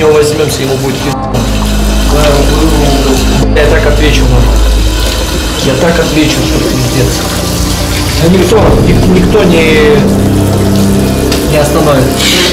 него возьмемся, ему будет. Я так отвечу вам. Я так отвечу, что пиздец. Никто, никто не, не остановит.